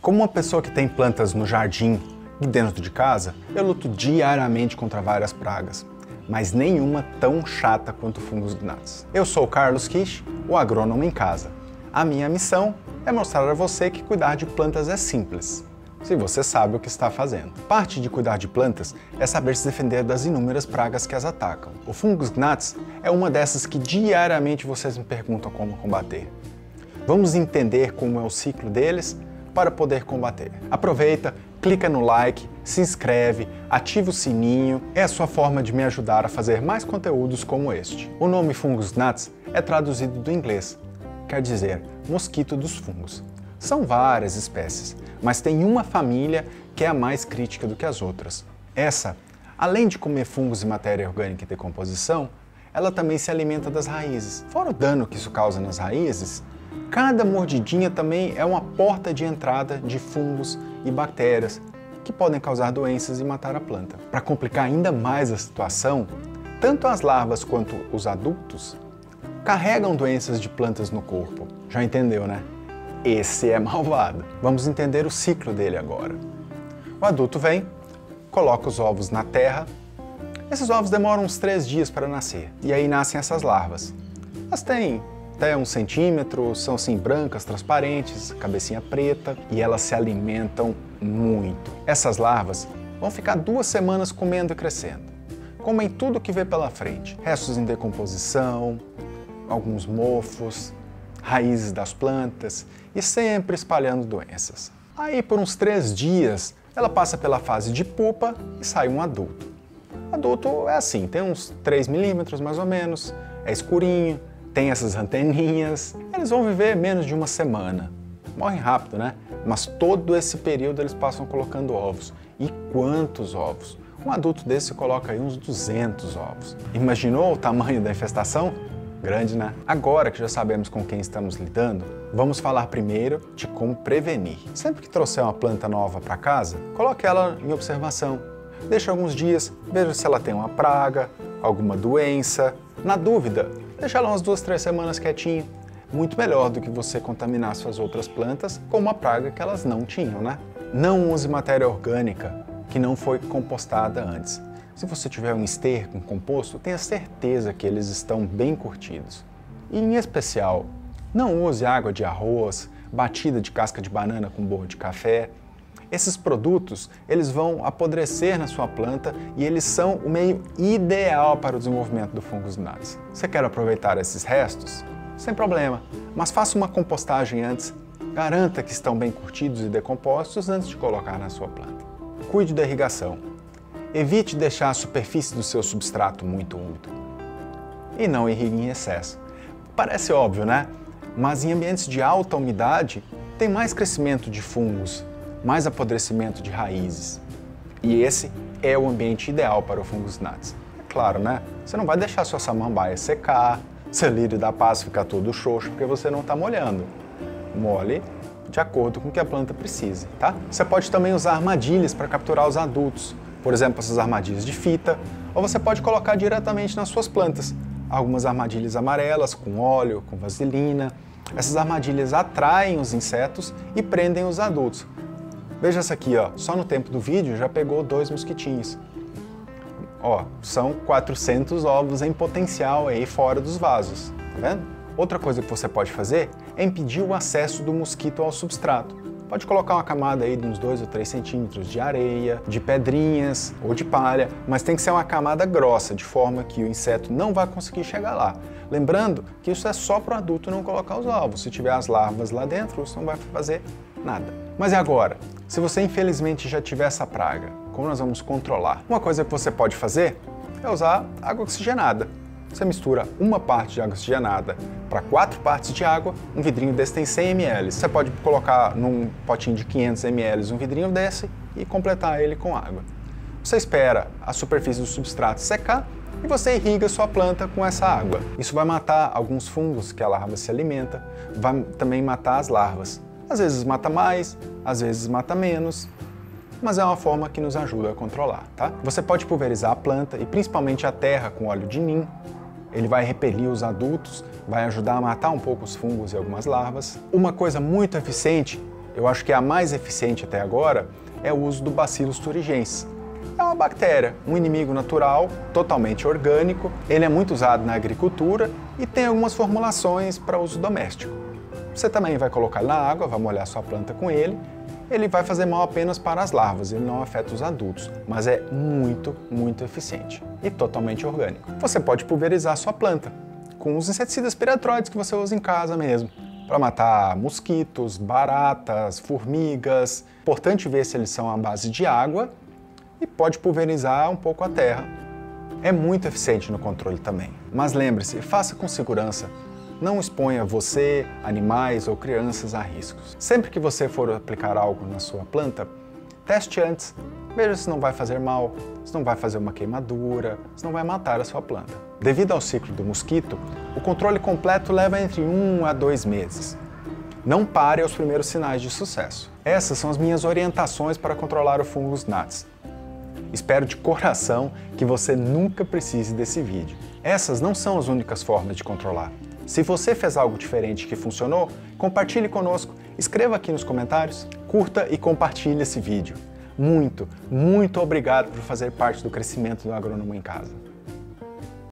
Como uma pessoa que tem plantas no jardim e dentro de casa, eu luto diariamente contra várias pragas, mas nenhuma tão chata quanto fungos gnats. Eu sou o Carlos Kish, o agrônomo em casa. A minha missão é mostrar a você que cuidar de plantas é simples, se você sabe o que está fazendo. Parte de cuidar de plantas é saber se defender das inúmeras pragas que as atacam. O fungos gnats é uma dessas que diariamente vocês me perguntam como combater. Vamos entender como é o ciclo deles para poder combater. Aproveita, clica no like, se inscreve, ativa o sininho, é a sua forma de me ajudar a fazer mais conteúdos como este. O nome Fungus gnats é traduzido do inglês, quer dizer mosquito dos fungos. São várias espécies, mas tem uma família que é a mais crítica do que as outras. Essa, além de comer fungos e matéria orgânica em decomposição, ela também se alimenta das raízes. Fora o dano que isso causa nas raízes, cada mordidinha também é uma porta de entrada de fungos e bactérias que podem causar doenças e matar a planta. Para complicar ainda mais a situação, tanto as larvas quanto os adultos carregam doenças de plantas no corpo. Já entendeu, né? Esse é malvado. Vamos entender o ciclo dele agora. O adulto vem, coloca os ovos na terra. Esses ovos demoram uns três dias para nascer. E aí nascem essas larvas. Elas têm até um centímetro, são assim brancas, transparentes, cabecinha preta e elas se alimentam muito. Essas larvas vão ficar duas semanas comendo e crescendo. Comem tudo que vê pela frente: restos em decomposição, alguns mofos, raízes das plantas e sempre espalhando doenças. Aí, por uns três dias, ela passa pela fase de pupa e sai um adulto. Adulto é assim, tem uns 3 milímetros mais ou menos, é escurinho, tem essas anteninhas. Eles vão viver menos de uma semana. Morrem rápido, né? Mas todo esse período eles passam colocando ovos. E quantos ovos? Um adulto desse coloca aí uns 200 ovos. Imaginou o tamanho da infestação? Grande, né? Agora que já sabemos com quem estamos lidando, vamos falar primeiro de como prevenir. Sempre que trouxer uma planta nova para casa, coloque ela em observação. Deixe alguns dias, veja se ela tem uma praga, alguma doença. Na dúvida, deixa ela umas duas, três semanas quietinha. Muito melhor do que você contaminar suas outras plantas com uma praga que elas não tinham, né? Não use matéria orgânica que não foi compostada antes. Se você tiver um esterco, um composto, tenha certeza que eles estão bem curtidos. E em especial, não use água de arroz, batida de casca de banana com borro de café. Esses produtos, eles vão apodrecer na sua planta e eles são o meio ideal para o desenvolvimento do fungus gnats. Você quer aproveitar esses restos? Sem problema, mas faça uma compostagem antes. Garanta que estão bem curtidos e decompostos antes de colocar na sua planta. Cuide da irrigação. Evite deixar a superfície do seu substrato muito úmido. E não irrigue em excesso. Parece óbvio, né? Mas em ambientes de alta umidade, tem mais crescimento de fungos, mais apodrecimento de raízes. E esse é o ambiente ideal para o fungus gnats. É claro, né? Você não vai deixar sua samambaia secar, seu lírio da paz ficar todo xoxo porque você não está molhando. Mole de acordo com o que a planta precise, tá? Você pode também usar armadilhas para capturar os adultos por exemplo, essas armadilhas de fita, ou você pode colocar diretamente nas suas plantas. Algumas armadilhas amarelas com óleo, com vaselina. Essas armadilhas atraem os insetos e prendem os adultos. Veja essa aqui, ó. só no tempo do vídeo já pegou dois mosquitinhos. Ó, são 400 ovos em potencial aí fora dos vasos, tá vendo? Outra coisa que você pode fazer é impedir o acesso do mosquito ao substrato. Pode colocar uma camada aí de uns 2 ou 3 centímetros de areia, de pedrinhas ou de palha, mas tem que ser uma camada grossa, de forma que o inseto não vai conseguir chegar lá. Lembrando que isso é só para o adulto não colocar os ovos. Se tiver as larvas lá dentro, isso não vai fazer nada. Mas e agora? Se você infelizmente já tiver essa praga, como nós vamos controlar? Uma coisa que você pode fazer é usar água oxigenada. Você mistura uma parte de água oxigenada para quatro partes de água, um vidrinho desse tem 100 ml. Você pode colocar num potinho de 500 ml um vidrinho desse e completar ele com água. Você espera a superfície do substrato secar e você irriga sua planta com essa água. Isso vai matar alguns fungos que a larva se alimenta, vai também matar as larvas. Às vezes mata mais, às vezes mata menos, mas é uma forma que nos ajuda a controlar, tá? Você pode pulverizar a planta e principalmente a terra com óleo de nim, ele vai repelir os adultos, vai ajudar a matar um pouco os fungos e algumas larvas. Uma coisa muito eficiente eu acho que a mais eficiente até agora é o uso do Bacillus thuringiensis. É uma bactéria, um inimigo natural, totalmente orgânico. Ele é muito usado na agricultura e tem algumas formulações para uso doméstico. Você também vai colocar na água, vai molhar sua planta com ele. Ele vai fazer mal apenas para as larvas, ele não afeta os adultos, mas é muito, muito eficiente e totalmente orgânico. Você pode pulverizar sua planta com os inseticidas piretroides que você usa em casa mesmo para matar mosquitos, baratas, formigas. Importante ver se eles são à base de água e pode pulverizar um pouco a terra. É muito eficiente no controle também. Mas lembre-se, faça com segurança. Não exponha você, animais ou crianças a riscos. Sempre que você for aplicar algo na sua planta, teste antes. Veja se não vai fazer mal, se não vai fazer uma queimadura, se não vai matar a sua planta. Devido ao ciclo do mosquito, o controle completo leva entre um a dois meses. Não pare aos primeiros sinais de sucesso. Essas são as minhas orientações para controlar o fungus gnats. Espero de coração que você nunca precise desse vídeo. Essas não são as únicas formas de controlar. Se você fez algo diferente que funcionou, compartilhe conosco, escreva aqui nos comentários, curta e compartilhe esse vídeo. Muito, muito obrigado por fazer parte do crescimento do Agrônomo em Casa.